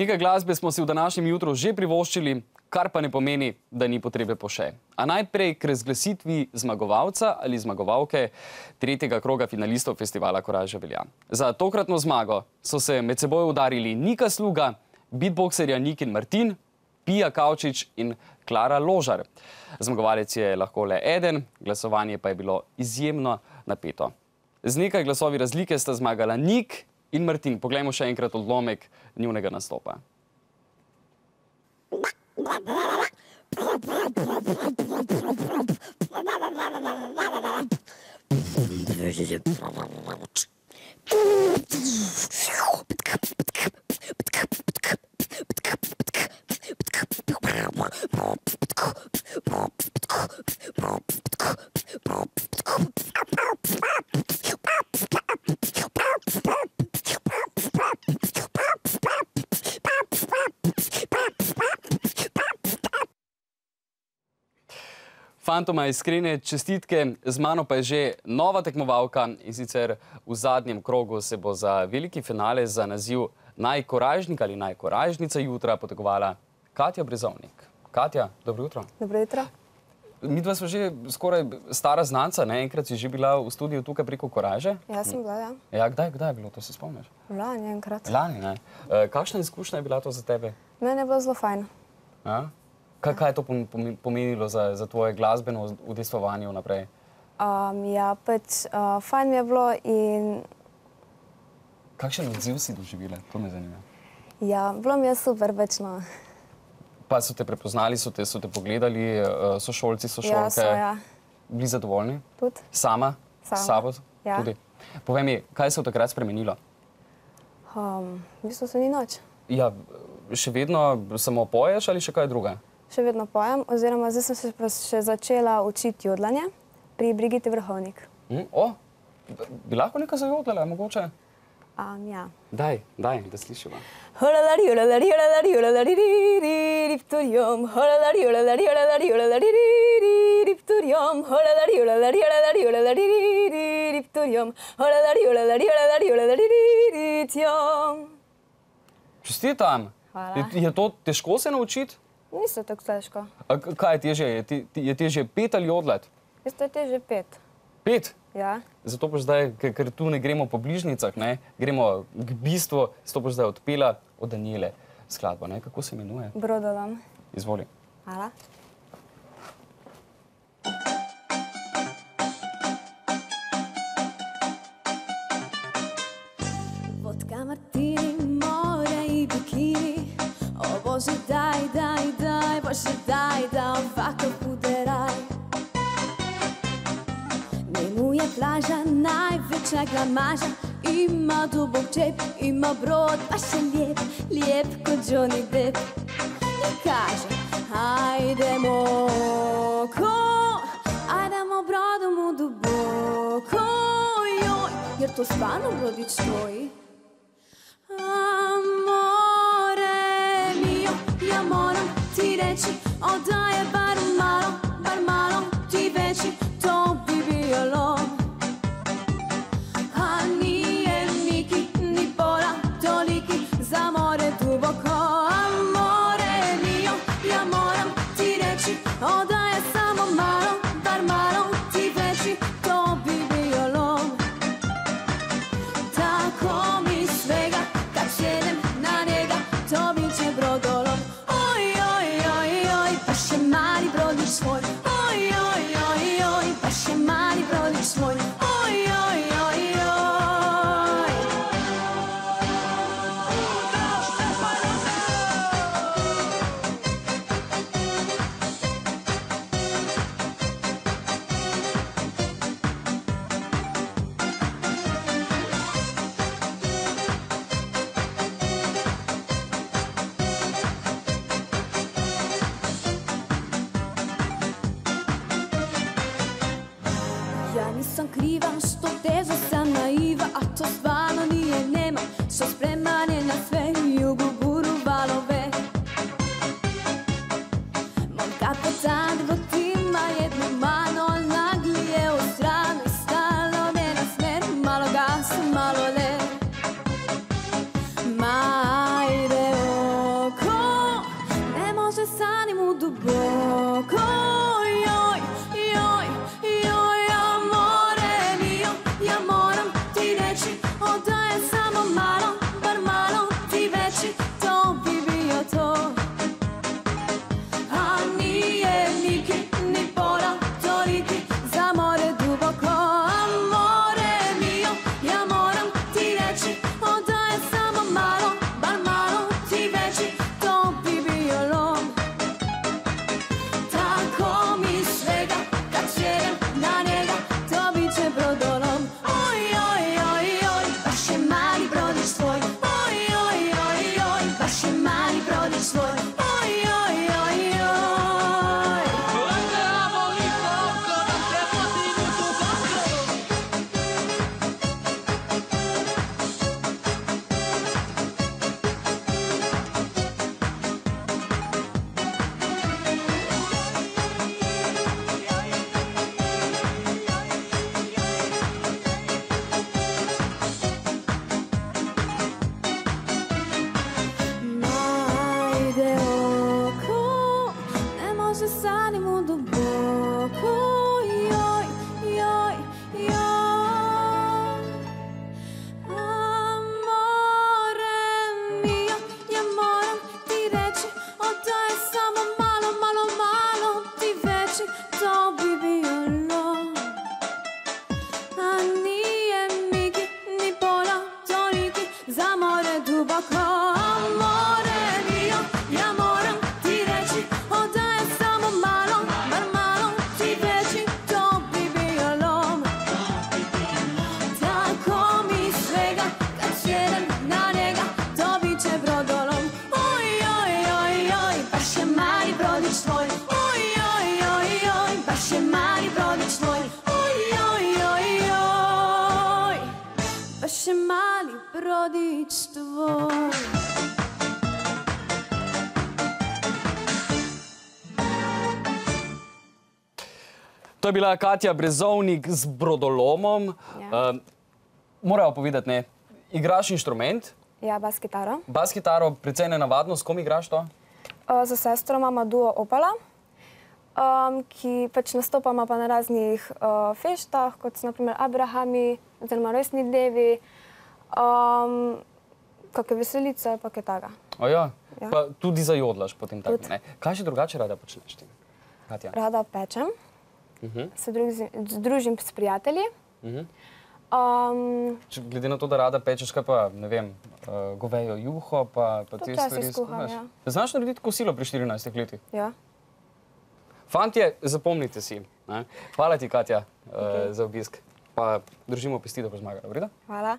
Nekaj glasbe smo si v današnjem jutru že privoščili, kar pa ne pomeni, da ni potrebe po še. A najprej k razglasitvi zmagovalca ali zmagovalke tretjega kroga finalistov festivala Koraža velja. Za tokratno zmago so se med seboj udarili Nika Sluga, beatboxerja Nikin Martin, Pija Kavčič in Klara Ložar. Zmagovalec je lahko le eden, glasovanje pa je bilo izjemno napeto. Z nekaj glasovi razlike sta zmagala Nik in Martin. Poglejmo še enkrat odlomek njunega nastopa. Fantoma iskrene čestitke, z mano pa je že nova tekmovalka in sicer v zadnjem krogu se bo za veliki finale za naziv najkoražnik ali najkoražnica jutra potegovala Katja Brezovnik. Katja, dobro jutro. Dobro jutro. Mi dva smo že skoraj stara znanca, ne? enkrat si že bila v studiu tukaj preko Koraže. Jaz sem bila, ja. Ja, kdaj, kdaj je bilo, to se spomniš? Lani enkrat. Lani, ne? E, kakšna izkušnja je bila to za tebe? Mene je bilo zelo fajn. A? Kaj, kaj je to pom- pom- pomenilo za, za tvoje glasbeno udejstvovanje vnaprej? Um, ja, pač uh, fajn mi je bilo in Kakšen odziv si doživela? To me zanima. ja, bilo mi je super večno. Pa so te prepoznali, so te, so te pogledali, uh, sošolci, Ja, sošolke. so, ja. Bili zadovoljni? Tudi. Sama? Sama, sabo? ja. Tudi. Povej mi, kaj se je takrat spremenilo? Um, v bistvu se ni noč. Ja, še vedno samo poješ ali še kaj druga? Še vedno pojem, oziroma zdaj sem se pa še začela učiti jodlanje pri Brigiti Vrhovnik. Hm? O, bi lahko nekaj zajodala, mogoče? Um, ja. Daj, daj, da slišiva. Holalari, holalari, holalari, holalari, ri, ri, ripturium. Holalari, holalari, holalari, holalari, ri, ri, ripturium. Holalari, holalari, holalari, holalari, ri, ri, ripturium. Holalari, holalari, holalari, holalari, ri, ritium. Čestitam. Hvala. Je, je to težko se naučiti? Niso tako težko. A Kaj je težje? Je, te- je težje pet ali odlet? Isto je teže pet. Pet. Ja. Zato pa zdaj, ker, ker tu ne gremo po bližnjicah, ne, gremo k bistvu, zato pa zdaj odpela od Daniele skladbo. Ne? Kako se imenuje? Brodolom. Izvoli. Hvala. Ovako bude raj. Njemu je plaža največja glamaža Ima dubok čep, ima brod, pa še lijep, lijep kot Johnny Depp. I kaže, hajdemo ko, ajdemo brodom u duboko joj, jer to stvarno brodić stoji. Amore mio, ja moram ti reći O So find a mundo bom, oi, oi, oi, oi. Brodić tvoj. To je bila Katja Brezovnik z brodolomom. Ja. Uh, morajo povedati, ne, igraš inštrument, Ja, bas kitaro. bas kitaro, precej nenavadno, s kom igraš to? Uh, za sestro imamo duo Opala, um, ki pač nastopamo pa na raznih uh, feštah, kot so naprimer Abrahami, oziroma resni dnevi, um, kakšne veselice, pa kaj takega. Ja. Ja. Pa tudi zajodlaš potem tako. Tudi. ne? Kaj še drugače rada počneš? ti, Katja? Rada pečem, uh Mhm. -huh. se družim, družim s prijatelji. Uh. -huh. um, Če, glede na to, da rada pečeš, kaj pa ne vem, uh, govejo juho, pa, pa te stvari skuham, ja. Znaš narediti kosilo pri 14 letih? ja. Fantje, zapomnite si. Ne? Hvala ti, Katja, uh, za obisk. Pa držimo pesti, da bo zmagala. Hvala.